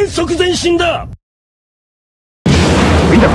全速前進だ。みんな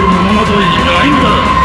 るものないないんだ。